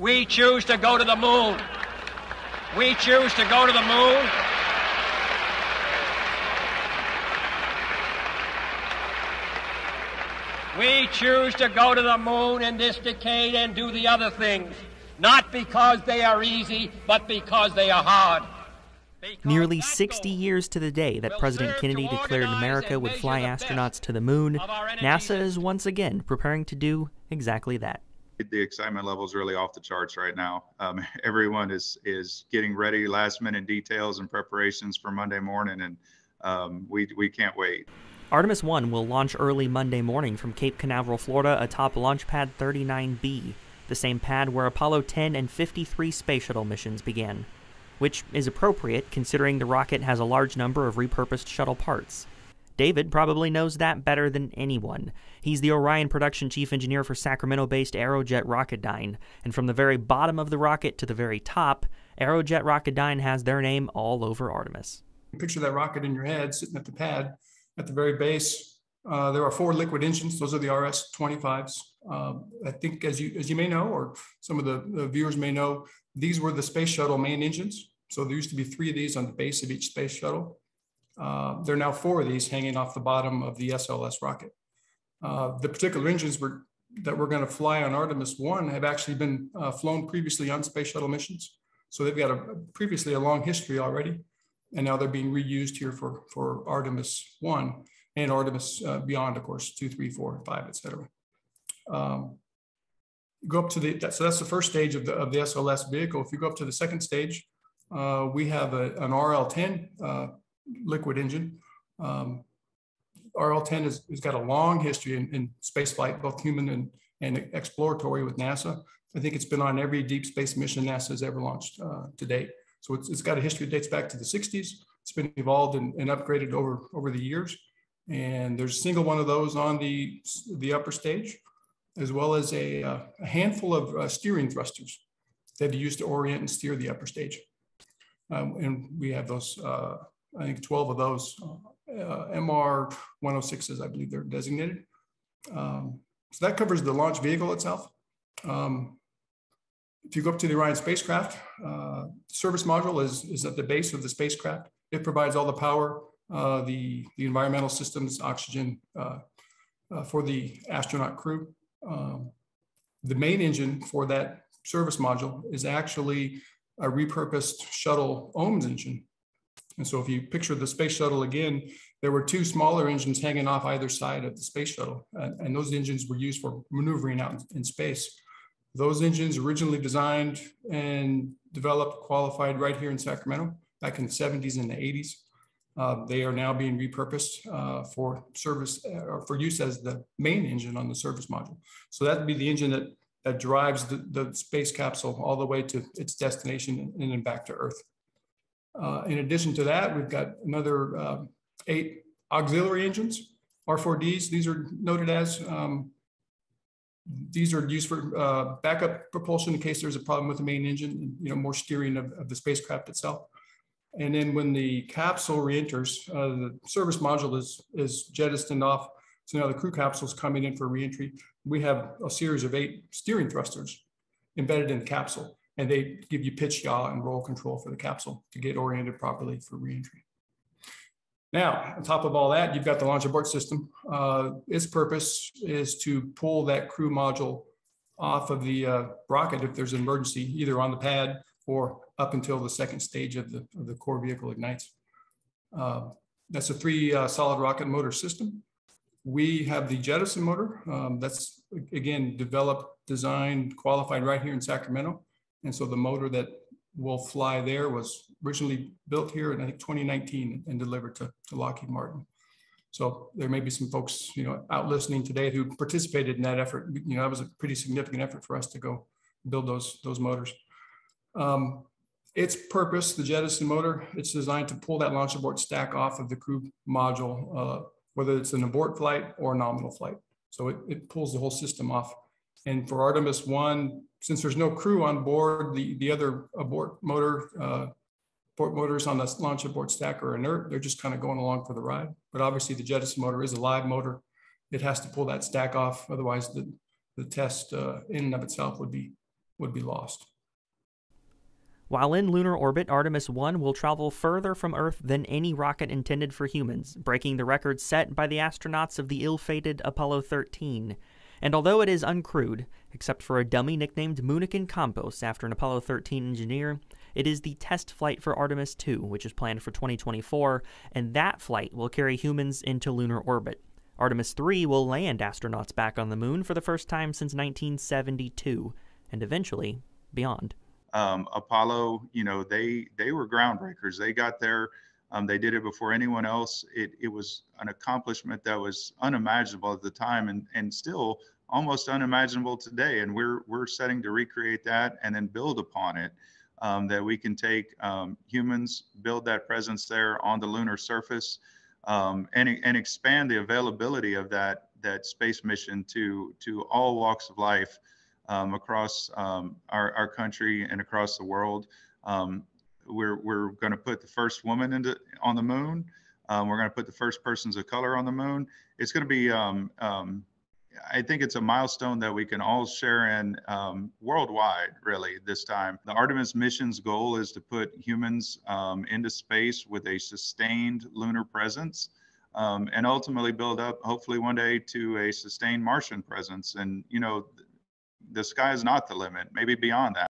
We choose to go to the moon. We choose to go to the moon. We choose to go to the moon in this decade and do the other things, not because they are easy, but because they are hard. Nearly 60 years to the day that President Kennedy declared America would fly astronauts to the moon, NASA is once again preparing to do exactly that. The excitement level is really off the charts right now. Um, everyone is is getting ready, last minute details and preparations for Monday morning, and um, we we can't wait. Artemis 1 will launch early Monday morning from Cape Canaveral, Florida, atop Launch Pad 39B, the same pad where Apollo 10 and 53 space shuttle missions began, which is appropriate considering the rocket has a large number of repurposed shuttle parts. David probably knows that better than anyone. He's the Orion production chief engineer for Sacramento based Aerojet Rocketdyne, and from the very bottom of the rocket to the very top, Aerojet Rocketdyne has their name all over Artemis. Picture that rocket in your head sitting at the pad at the very base. Uh, there are four liquid engines. Those are the RS-25s. Um, I think, as you as you may know, or some of the, the, viewers may know, these were the space shuttle main engines. So there used to be three of these on the base of each space shuttle. Uh, there are now four of these hanging off the bottom of the SLS rocket. Uh, the particular engines were, that we're going to fly on Artemis 1 have actually been uh, flown previously on space shuttle missions. So they've got a previously a long history already and now they're being reused here for, for Artemis 1 and Artemis uh, beyond, of course, 2, 3, 4, 5, et cetera. Um, go up to the, that, so that's the first stage of the, of the SLS vehicle. If you go up to the second stage, uh, we have a, an RL-10 uh, liquid engine. Um, RL-10 has, has got a long history in, in spaceflight, both human and, and exploratory with NASA. I think it's been on every deep space mission NASA has ever launched uh, to date. So it's, it's got a history that dates back to the 60s. It's been evolved and, and upgraded over, over the years. And there's a single one of those on the, the upper stage, as well as a, uh, a handful of uh, steering thrusters that are used to orient and steer the upper stage. Um, and we have those, uh, I think 12 of those uh, MR 106s, I believe they're designated. Um, so that covers the launch vehicle itself. Um, if you go up to the Orion spacecraft, uh, service module is, is at the base of the spacecraft. It provides all the power, uh, the, the environmental systems, oxygen uh, uh for the astronaut crew. Um, the main engine for that service module is actually a repurposed shuttle OMS engine. And so if you picture the space shuttle again, there were two smaller engines hanging off either side of the space shuttle. And, and those engines were used for maneuvering out in, space. Those engines originally designed and developed, qualified right here in Sacramento back in the 70s and the 80s. Uh, they are now being repurposed uh, for service uh, or for use as the main engine on the service module. So that would be the engine that, that drives the, the space capsule all the way to its destination and then back to Earth. Uh, in addition to that, we've got another um, eight auxiliary engines, R4Ds. These are noted as um, these are used for uh, backup propulsion in case there's a problem with the main engine, you know, more steering of, of the spacecraft itself. And then when the capsule reenters, uh, the service module is, is jettisoned off. So now the crew capsule is coming in for reentry. We have a series of eight steering thrusters embedded in the capsule, and they give you pitch, yaw, and roll control for the capsule to get oriented properly for reentry. Now, on top of all that, you've got the launch abort system. Uh, its purpose is to pull that crew module off of the uh, rocket if there's an emergency, either on the pad or up until the second stage of the, of the core vehicle ignites. Uh, that's a three uh, solid rocket motor system. We have the jettison motor. Um, that's, again, developed, designed, qualified right here in Sacramento. And so the motor that will fly there was originally built here in I think 2019 and delivered to, to Lockheed Martin. So there may be some folks, you know, out listening today who participated in that effort. You know, that was a pretty significant effort for us to go build those those motors. Um, its purpose, the jettison motor, it's designed to pull that launch abort stack off of the crew module, uh, whether it's an abort flight or a nominal flight. So it, it pulls the whole system off. And for Artemis 1, since there's no crew on board, the, the other abort motor, uh, abort motors on the launch abort stack are inert. They're just kind of going along for the ride. But obviously the jettison motor is a live motor. It has to pull that stack off. Otherwise the, the test uh, in and of itself would be, would be lost. While in lunar orbit, Artemis 1 will travel further from Earth than any rocket intended for humans, breaking the record set by the astronauts of the ill fated Apollo 13. And although it is uncrewed, except for a dummy nicknamed Moonikin Campos after an Apollo 13 engineer, it is the test flight for Artemis 2, which is planned for 2024, and that flight will carry humans into lunar orbit. Artemis 3 will land astronauts back on the moon for the first time since 1972, and eventually beyond um, Apollo, you know, they they were groundbreakers. They got there. Um, they did it before anyone else. It, it was an accomplishment that was unimaginable at the time and, and still almost unimaginable today. And we're, we're setting to recreate that and then build upon it. Um, that we can take um, humans, build that presence there on the lunar surface, um, and, and expand the availability of that, that space mission to, to all walks of life um, across um, our, our country and across the world. Um, we're we're going to put the first woman into on the moon. Um, we're going to put the first persons of color on the moon. It's going to be. Um, um, I think it's a milestone that we can all share in worldwide. Really, this time, the Artemis mission's goal is to put humans into space with a sustained lunar presence. Um, and ultimately build up hopefully one day to a sustained Martian presence. And you know, the sky is not the limit, maybe beyond that.